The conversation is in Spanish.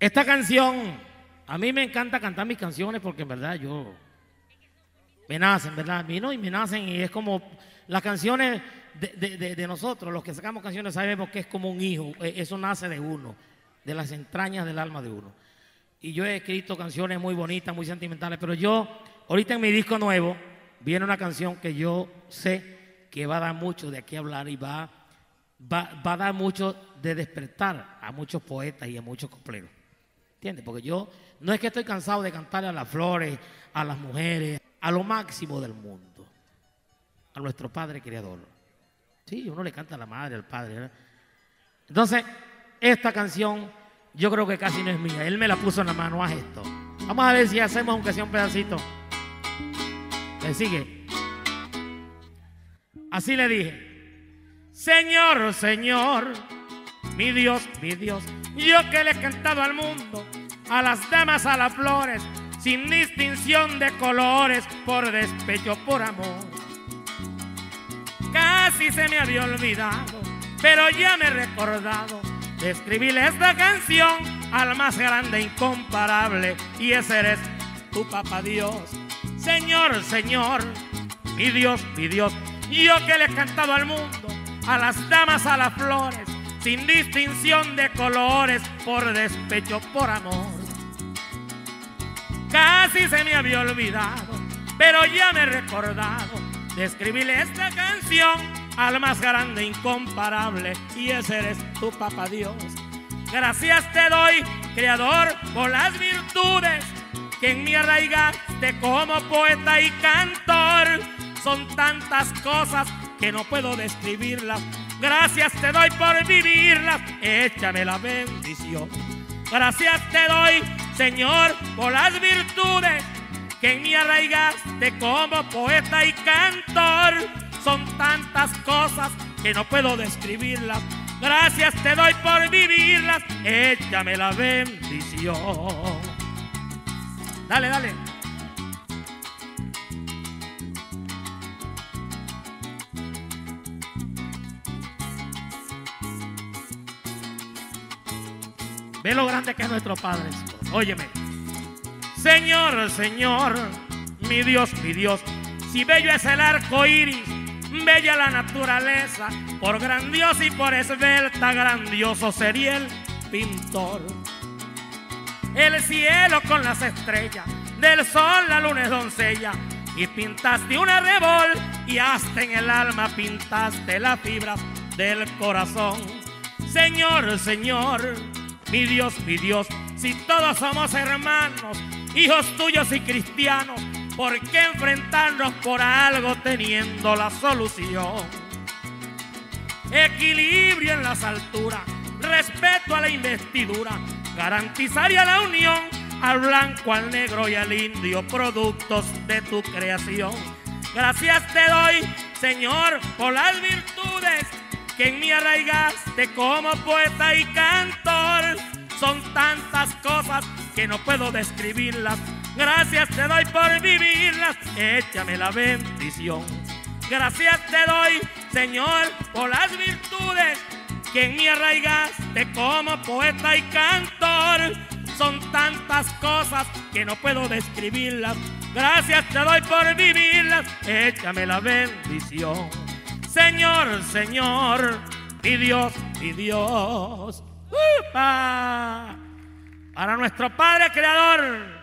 Esta canción, a mí me encanta cantar mis canciones porque en verdad yo me nacen, ¿verdad? Vino y me nacen y es como las canciones de, nosotros, los que sacamos canciones, sabemos que es como un hijo, e, eso nace de uno, de las entrañas del alma de uno. Y yo he escrito canciones muy bonitas, muy sentimentales, pero yo, ahorita en mi disco nuevo, viene una canción que yo sé que va a dar mucho de aquí a hablar y va, va, va a dar mucho de despertar a muchos poetas y a muchos compleros. ¿Entiendes? Porque yo no es que estoy cansado de cantarle a las flores, a las mujeres, a lo máximo del mundo, a nuestro Padre Creador. Sí, uno le canta a la madre, al padre. Entonces, esta canción yo creo que casi no es mía. Él me la puso en la mano, a esto. Vamos a ver si hacemos aunque sea un pedacito. Le sigue. Así le dije, Señor, Señor, mi Dios, mi Dios, yo que le he cantado al mundo, a las damas, a las flores, sin distinción de colores, por despecho, por amor. Casi se me había olvidado, pero ya me he recordado de escribirle esta canción al más grande, incomparable, y ese eres tu papá Dios. Señor, Señor, mi Dios, mi Dios, yo que le he cantado al mundo, a las damas, a las flores, sin distinción de colores, por despecho, por amor. Casi se me había olvidado, pero ya me he recordado de escribirle esta canción al más grande, incomparable, y ese eres tu papá Dios. Gracias te doy, Creador, por las virtudes que en mí arraigaste como poeta y cantor. Son tantas cosas que no puedo describirlas Gracias te doy por vivirlas, échame la bendición. Gracias te doy, Señor, por las virtudes que en mí arraigaste como poeta y cantor. Son tantas cosas que no puedo describirlas. Gracias te doy por vivirlas, échame la bendición. Dale, dale. Ve lo grande que es nuestro Padre. Óyeme. Señor, Señor, mi Dios, mi Dios, si bello es el arco iris, bella la naturaleza, por grandioso y por esbelta, grandioso sería el pintor. El cielo con las estrellas, del sol la luna es doncella, y pintaste una rebol, y hasta en el alma pintaste las fibras del corazón. Señor, Señor, mi Dios, mi Dios, si todos somos hermanos, hijos tuyos y cristianos, ¿por qué enfrentarnos por algo teniendo la solución? Equilibrio en las alturas, respeto a la investidura, garantizaría la unión al blanco, al negro y al indio, productos de tu creación. Gracias te doy, Señor, por las virtudes que en mí arraigaste como poeta y cantor. Son tantas cosas que no puedo describirlas. Gracias te doy por vivirlas, échame la bendición. Gracias te doy, Señor, por las virtudes que en mí arraigaste como poeta y cantor. Son tantas cosas que no puedo describirlas. Gracias te doy por vivirlas, échame la bendición. Señor, Señor, mi Dios, mi Dios. Para nuestro Padre Creador.